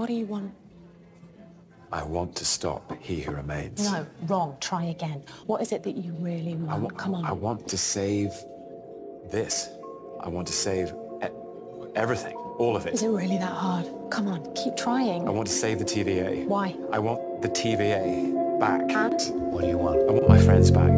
What do you want? I want to stop He Who Remains. No, wrong. Try again. What is it that you really want? I want, Come on. I want to save this. I want to save e- everything, all of it. Is it really that hard? Come on, keep trying. I want to save the TVA. Why? I want the TVA back. And? What do you want? I want my friends back.